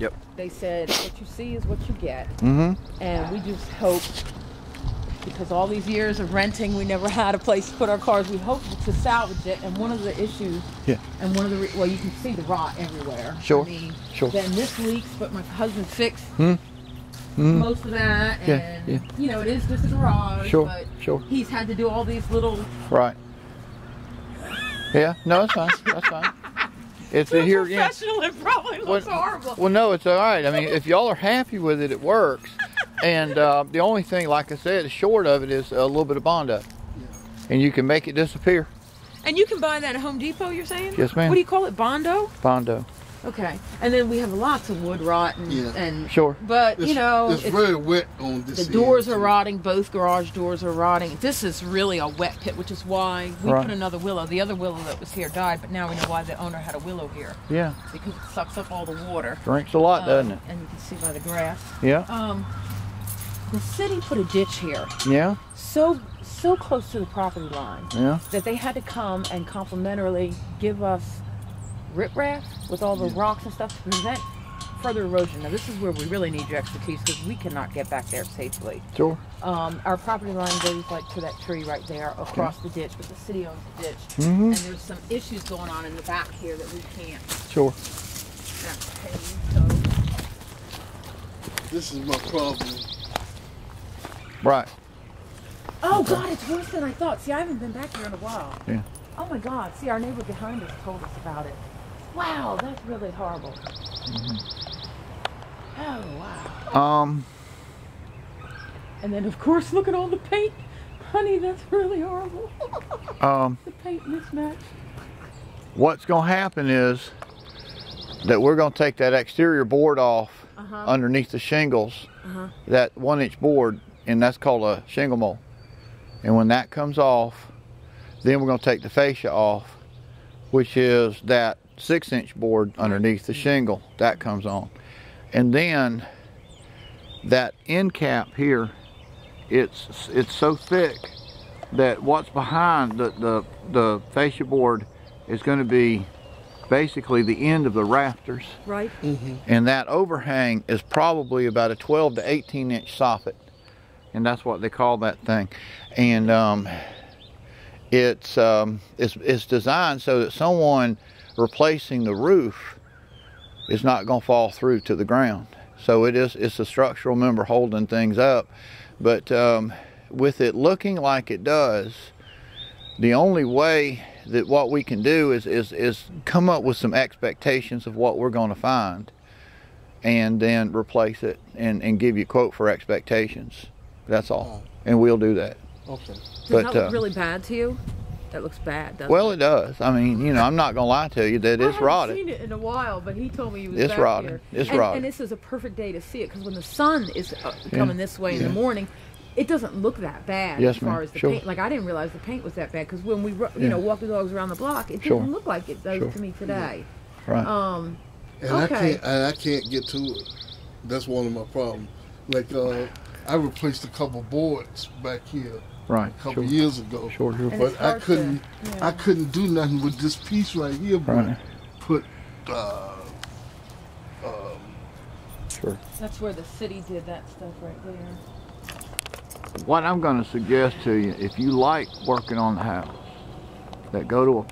Yep. They said what you see is what you get, Mm-hmm. and we just hope because all these years of renting, we never had a place to put our cars. We hope to salvage it, and one of the issues, Yeah. and one of the re- well, you can see the rot everywhere. Sure, I mean, sure. Then this leaks, but my husband fixed Hmm. Hmm. most of that, Yeah, and yeah. you know it is just a garage. Sure, but sure. He's had to do all these little. Right. Yeah. No, it's fine. That's fine. It's here again. Professional, it probably looks Well- horrible. Well, no, it's all right. I mean, if y'all are happy with it, it works. And uh, the only thing, like I said, short of it is a little bit of Bondo, and you can make it disappear. And you can buy that at Home Depot. You're saying? Yes, ma'am. What do you call it? Bondo. Bondo. Okay. And then we have lots of wood rot and, Yeah. and Sure. but It's, you know it's, it's- very wet on this. the doors end, are too. rotting. Both garage doors are rotting. This is really a wet pit, which is why we Right. put another willow. The other willow that was here died, but now we know why the owner had a willow here Yeah. because it sucks up all the water. Drinks a lot, doesn't Um, it? And you can see by the grass. Yeah. Um, the city put a ditch here, Yeah. so so close to the property line Yeah. that they had to come and complimentarily give us riprap with all the rocks and stuff to prevent further erosion. Now this is where we really need your expertise because we cannot get back there safely. Sure. Um, our property line goes like to that tree right there across the ditch, but the city owns the ditch. Mhm. And there's some issues going on in the back here that we can't Sure. This is my problem. Right. Oh God, it's worse than I thought. See, I haven't been back here in a while. Yeah. Oh my God. See, our neighbor behind us told us about it. Wow, that's really horrible. Oh wow. Um. And then of course, look at all the paint. Honey, that's really horrible. Um. the paint mismatch. What's gonna happen is that we're gonna take that exterior board off Uh-huh. underneath the shingles, Uh-huh. that one inch board, and that's called a shingle mold. And when that comes off, then we're gonna take the fascia off, which is that six inch board underneath the shingle. That comes on. And then that end cap here, it's it's so thick that what's behind the, the, the fascia board is gonna be basically the end of the rafters Right. and that overhang is probably about a 12 to 18 inch soffit and that's what they call that thing and um, it's, um, it's it's designed so that someone replacing the roof is not going to fall through to the ground. So it is it's a structural member holding things up. But um, with it looking like it does the only way that what we can do is is is come up with some expectations of what we're going to find and then replace it and and give you a quote for expectations. That's all. And we'll do that. Okay. Does But, that look uh, really bad to you? That looks bad. Doesn't well it? it does i mean you know i'm not going to lie to you that it's I it's haven't rotted seen it in a while, but he told me he was It's back rotted. here. It's and, rotted. And this is a perfect day to see it because when the sun is uh, coming this way in the morning, it doesn't look that bad Yes, as far ma'am. as the Sure. paint. Like I didn't realize the paint was that bad because when we ru- you Yeah. know walk the dogs around the block, it Sure. didn't look like it does Sure. to me today. right Um, And I Okay. can't and I can't get to it. That's one of my problems. Like uh, I replaced a couple boards back here right a couple sure years ago. sure sure But I couldn't yeah. I couldn't do nothing with this piece right here but Right. put uh, um, sure that's where the city did that stuff right there. what i'm going to suggest to you if you like working on the house that go to a